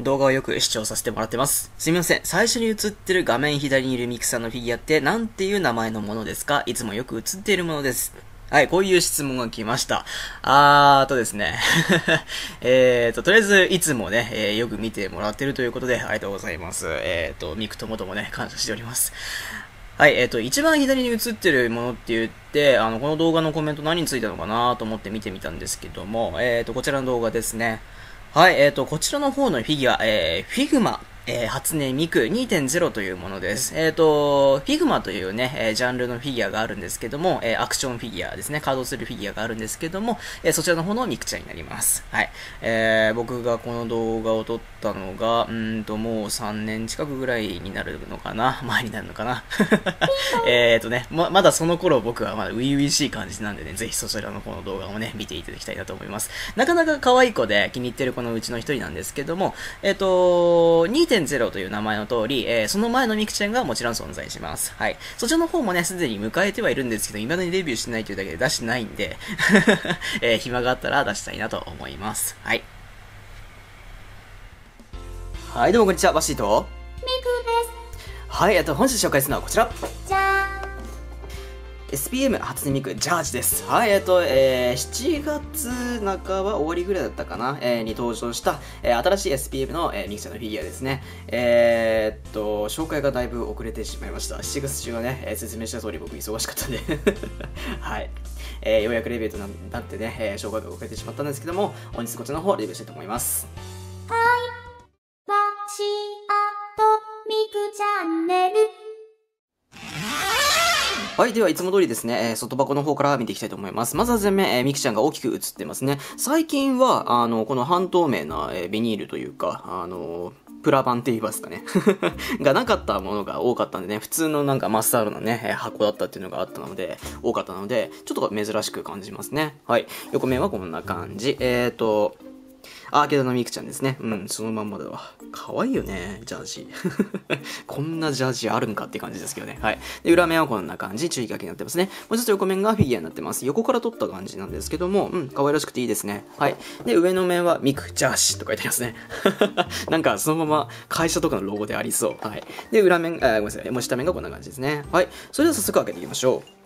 動画をよく視聴させてもらってます。すみません。最初に映ってる画面左にいるミクさんのフィギュアって何ていう名前のものですか？いつもよく映っているものです。はい、こういう質問が来ました。あーとですね。えーと、とりあえず、いつもね、えー、よく見てもらってるということで、ありがとうございます。えーと、ミクともともね、感謝しております。はい、えっ、ー、と、一番左に映ってるものって言って、あの、この動画のコメント何についたのかなと思って見てみたんですけども、えっ、ー、と、こちらの動画ですね。はい、えっ、ー、と、こちらの方のフィギュア、えー、フィグマえー、初音ミク2.0というものです。えっ、ー、と、フィグマというね、えー、ジャンルのフィギュアがあるんですけども、えー、アクションフィギュアですね、可動するフィギュアがあるんですけども、えー、そちらの方のミクちゃんになります。はい。えー、僕がこの動画を撮ったのが、うんと、もう3年近くぐらいになるのかな前になるのかな えっとね、ま、まだその頃僕はまだ初々しい感じなんでね、ぜひそちらの方の動画をね、見ていただきたいなと思います。なかなか可愛い子で気に入ってる子のうちの一人なんですけども、えっ、ー、と、2.0という名前の通り、えー、その前のミクちゃんがもちろん存在します。はい。そちらの方もね、すでに迎えてはいるんですけど、未だにデビューしてないというだけで出してないんで えー、暇があったら出したいなと思います。はい。はい、どうもこんにちは、バシート。ミクです。はい、えっと、本日紹介するのはこちら。じゃーん。SPM 初音ミクジャージです。はい、えっと、えー、7月半ば終わりぐらいだったかな、えー、に登場した、えー、新しい SPM の、えー、ミクちゃんのフィギュアですね。えー、っと、紹介がだいぶ遅れてしまいました。7月中はね、えー、説明した通り僕忙しかったんで はい。えー、ようやくレビューとなってね、えー、紹介が遅れてしまったんですけども、本日こちらの方レビューしたいと思います。はい。では、いつも通りですね、えー、外箱の方から見ていきたいと思います。まずは前面、えー、ミキちゃんが大きく映ってますね。最近は、あの、この半透明な、えー、ビニールというか、あのプラ版って言いますかね がなかったものが多かったんでね、普通のなんかマスタードのね、箱だったっていうのがあったので、多かったので、ちょっと珍しく感じますね。はい。横面はこんな感じ。えっ、ー、と、アーケードのミクちゃんですね。うん、そのまんまだわ。可愛いよね、ジャージ。こんなジャージあるんかって感じですけどね。はい。で、裏面はこんな感じ、注意書きになってますね。もう一つ横面がフィギュアになってます。横から撮った感じなんですけども、うん、可愛らしくていいですね。はい。で、上の面はミクジャージと書いてありますね。なんか、そのまま会社とかのロゴでありそう。はい。で、裏面、あ、ごめんなさい。もう下面がこんな感じですね。はい。それでは早速開けていきましょう。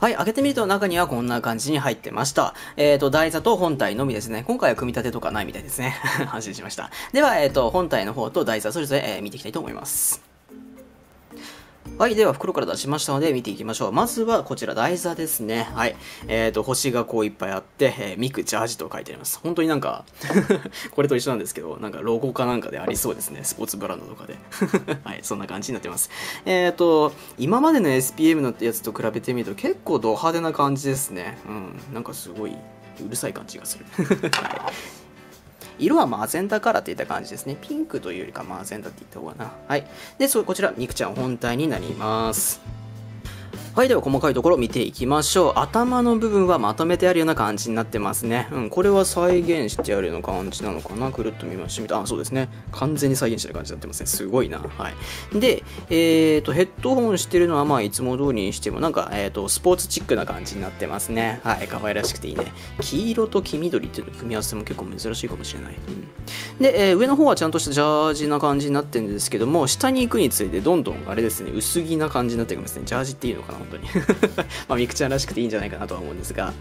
はい。開けてみると中にはこんな感じに入ってました。えっ、ー、と、台座と本体のみですね。今回は組み立てとかないみたいですね。安心しました。では、えっ、ー、と、本体の方と台座それぞれ、えー、見ていきたいと思います。はい。では、袋から出しましたので、見ていきましょう。まずは、こちら、台座ですね。はい。えっ、ー、と、星がこういっぱいあって、えー、ミクジャージと書いてあります。本当になんか これと一緒なんですけど、なんかロゴかなんかでありそうですね。スポーツブランドとかで はい。そんな感じになってます。えっ、ー、と、今までの SPM のやつと比べてみると、結構ド派手な感じですね。うん。なんかすごい、うるさい感じがする。はい。色はマゼンタカラーっていった感じですね。ピンクというよりかマゼンタって言った方がな。はい。で、そこちら、ミクちゃん本体になります。はい、では細かいところ見ていきましょう。頭の部分はまとめてあるような感じになってますね。うん、これは再現してあるような感じなのかな？くるっと見ましてみた。あ、そうですね。完全に再現してる感じになってますね。すごいな。はい。で、えーと、ヘッドホンしてるのはまあいつも通りにしてもなんか、えーと、スポーツチックな感じになってますね。はい、可愛らしくていいね。黄色と黄緑っていうの組み合わせも結構珍しいかもしれない。うん、で、えー、上の方はちゃんとしたジャージな感じになってるんですけども、下に行くにつれてどんどんあれですね、薄着な感じになってきますね。ジャージっていいのかな、当に。まあ、ミクちゃんらしくていいんじゃないかなとは思うんですが、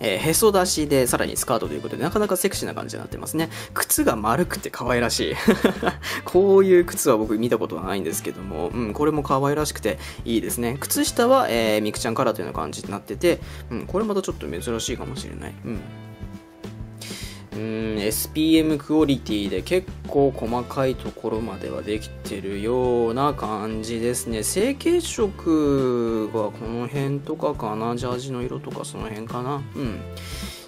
えー、へそ出しでさらにスカートということでなかなかセクシーな感じになってますね。靴が丸くて可愛らしい。こういう靴は僕見たことはないんですけども、うん、これも可愛らしくていいですね。靴下は、えー、ミクちゃんカラーというような感じになってて、うん、これまたちょっと珍しいかもしれない、うん。うん、SPM クオリティで結構細かいところまではできてるような感じですね。成形色がこの辺とかかな。ジャージの色とかその辺かな。うん。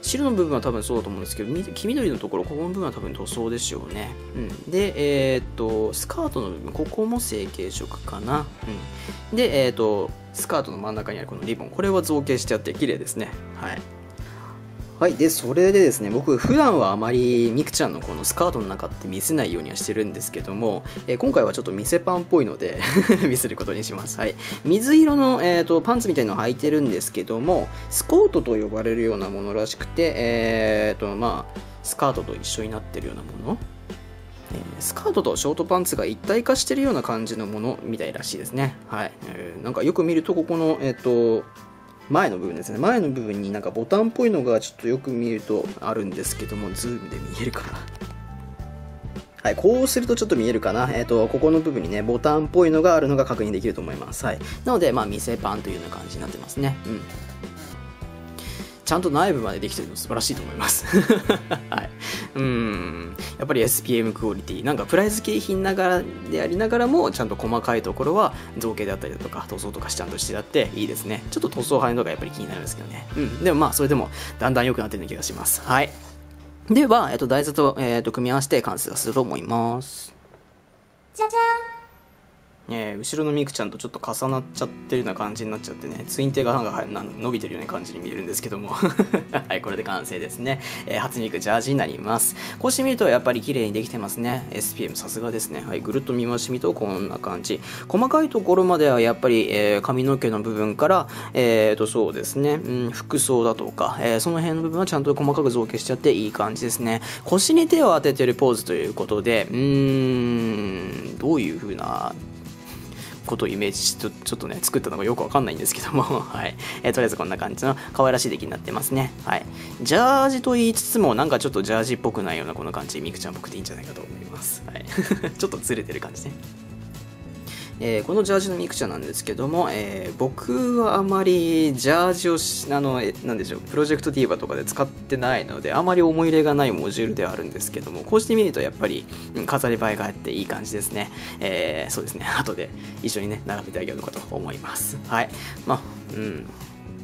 白の部分は多分そうだと思うんですけど黄緑のところここの部分は多分塗装でしょうね、うん、でえー、っとスカートの部分ここも成形色かな、うん、でえー、っとスカートの真ん中にあるこのリボンこれは造形してあって綺麗ですね。はい。はい。で、それでですね、僕、普段はあまりミクちゃんのこのスカートの中って見せないようにはしてるんですけども、えー、今回はちょっと見せパンっぽいので 見せることにします。はい。水色の、えーと、パンツみたいなのを履いてるんですけども、スコートと呼ばれるようなものらしくて、えーと、まあ、スカートと一緒になってるようなもの、スカートとショートパンツが一体化してるような感じのものみたいらしいですねはい、なんかよく見るとここのえっ、と前の部分ですね前の部分になんかボタンっぽいのがちょっとよく見るとあるんですけどもズームで見えるかなはい、こうするとちょっと見えるかな。えっ、と、ここの部分にね、ボタンっぽいのがあるのが確認できると思います。はい。なので、まあ、店パンというような感じになってますね。うん。ちゃんと内部までできてるの素晴らしいと思います。はい。うん。やっぱり SPM クオリティ。なんかプライズ景品ながらでありながらも、ちゃんと細かいところは造形であったりだとか、塗装とかちゃんとしてあっていいですね。ちょっと塗装派のとかやっぱり気になるんですけどね。うん。でもまあ、それでもだんだん良くなってるような気がします。はい。では、えっと、台座と、えっと、組み合わせて完成させると思います。じゃじゃえー後ろのミクちゃんとちょっと重なっちゃってるような感じになっちゃってねツインテーがなんかはいなん伸びてるような感じに見えるんですけども。はいこれで完成ですね、えー初ミクジャージになります。こうして見るとやっぱり綺麗にできてますね。SPM さすがですね。はいぐるっと見回してみるとこんな感じ。細かいところまではやっぱり、えー髪の毛の部分からえーとそうですね、うん、服装だとか、えーその辺の部分はちゃんと細かく造形しちゃっていい感じですね。腰に手を当ててるポーズということでうーんどういう風なことをイメージしてちょっとね作ったのがよくわかんないんですけども。はい、えーとりあえずこんな感じの可愛らしい出来になってますね。はい。ジャージと言いつつもなんかちょっとジャージっぽくないようなこの感じ。ミクちゃんっぽくていいんじゃないかと思います。はい。ちょっとずれてる感じね。えーこのジャージのミクちゃんなんですけども、えー僕はあまりジャージをしあのなんでしょうプロジェクトディーバとかで使ってないのであまり思い入れがないモジュールではあるんですけどもこうして見るとやっぱり飾り映えがあっていい感じですね、えーそうですね。後で一緒にね並べてあげようかと思います。はい。まあうん。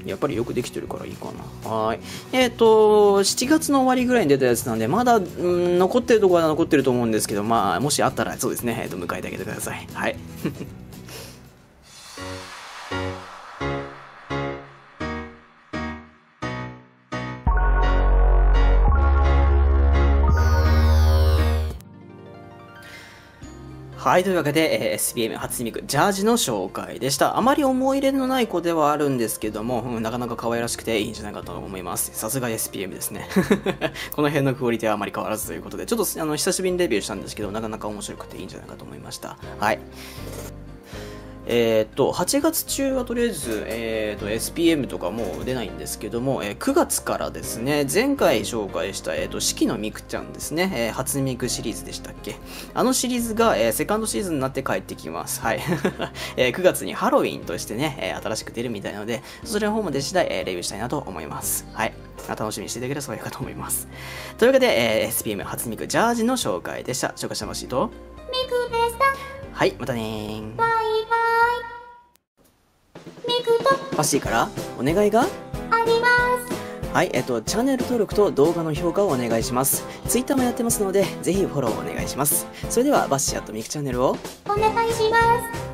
やっぱりよくできてるからいいかな。はい。えっ、と、7月の終わりぐらいに出たやつなんで、まだ、うん、残ってるところは残ってると思うんですけど、まあ、もしあったら、そうですね、えっ、と、迎えてあげてください。はい。はい、というわけで、えー SPM 初音ミクジャージの紹介でした。あまり思い入れのない子ではあるんですけども、うんなかなか可愛らしくていいんじゃないかと思います。さすが SPM ですね。この辺のクオリティはあまり変わらずということで、ちょっとあの久しぶりにレビューしたんですけど、なかなか面白くていいんじゃないかと思いました。はい。えーっと、8月中はとりあえず、えーっと、SPM とかもう出ないんですけども、えー9月からですね、前回紹介した、えーっと、四季のミクちゃんですね、えー初音ミクシリーズでしたっけ？あのシリーズが、えーセカンドシーズンになって帰ってきます。はい。えー9月にハロウィンとしてね、えー新しく出るみたいなので、そちらの方も出次第、えーレビューしたいなと思います。はい。楽しみにしていただければそういうかと思います。というわけで、えー SPM 初ミクジャージの紹介でした。紹介したましと、ミクでしたはい、またねクとファッシーからお願いが？ありますはい、えっと、チャンネル登録と動画の評価をお願いします。Twitter もやってますので、ぜひフォローお願いします。それでは、バッシーとミクチャンネルをお願いします